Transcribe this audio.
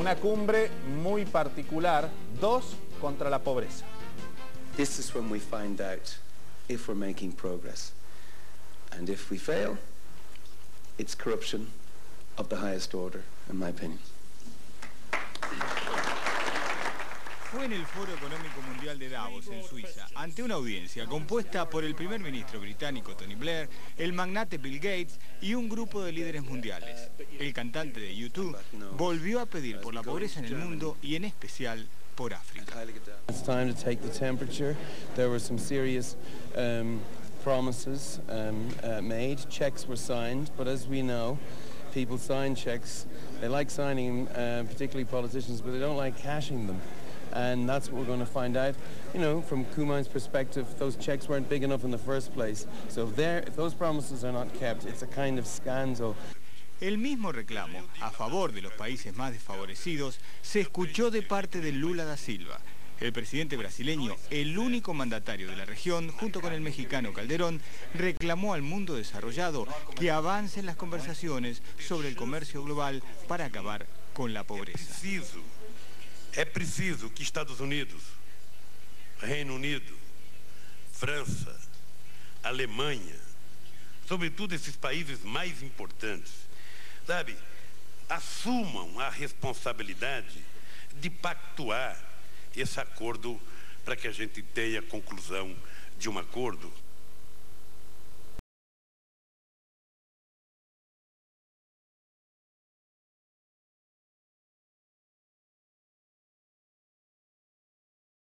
Una cumbre muy particular, dos contra la pobreza. This is when we find out if we're making progress. And if we fail, it's corruption of the highest order, in my opinion. Fue en el Foro Económico Mundial de Davos, en Suiza, ante una audiencia compuesta por el primer ministro británico Tony Blair, el magnate Bill Gates y un grupo de líderes mundiales. El cantante de YouTube volvió a pedir por la pobreza en el mundo y en especial por África. It's time to take the temperature. There were some serious um, promises um, uh, made. Checks were signed, but as we know, people sign checks. They like signing, uh, particularly politicians, but they don't like cashing them. And that's what we're going to find out. You know, from perspective, those checks weren't big enough in. El mismo reclamo a favor de los países más desfavorecidos se escuchó de parte de Lula da Silva, el presidente brasileño, el único mandatario de la región, junto con el mexicano Calderón, reclamó al mundo desarrollado que avancen las conversaciones sobre el comercio global para acabar con la pobreza. É preciso que Estados Unidos, Reino Unido, França, Alemanha, sobretudo esses países mais importantes, sabe, assumam a responsabilidade de pactuar esse acordo para que a gente tenha conclusão de um acordo